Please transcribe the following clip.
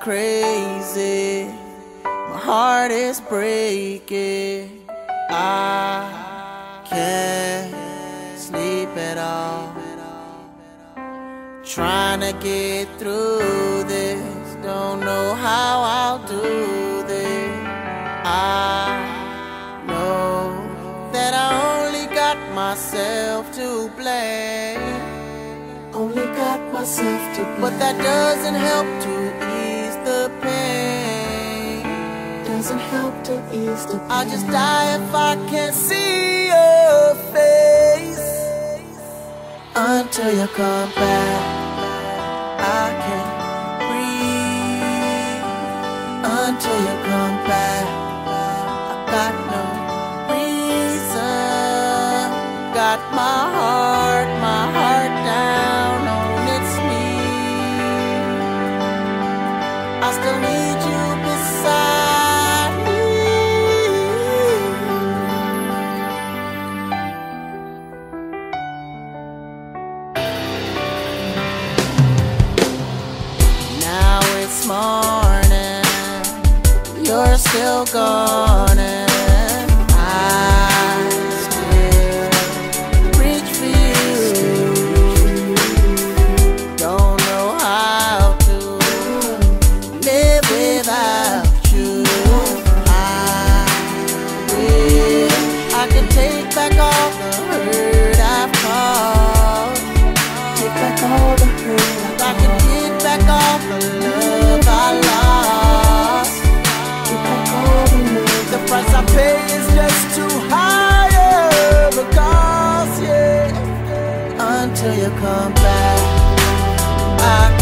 crazy. My heart is breaking. I can't sleep at all. Trying to get through this. Don't know how I'll do this. I know that I only got myself to blame. Only got myself to blame. But that doesn't help to pain. doesn't help to ease the pain. I'll just die if I can't see your face until you come back. Morning, you're still gone, I pay is just too high a yeah. Until you come back, I